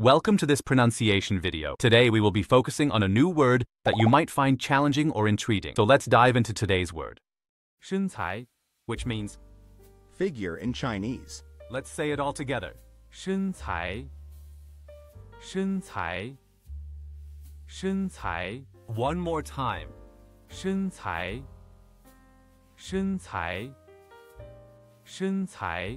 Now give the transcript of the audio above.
Welcome to this pronunciation video. Today we will be focusing on a new word that you might find challenging or intriguing. So let's dive into today's word. 身材 which means figure in Chinese. let's say it all together. 身材身材身材 One more time. 身材身材身材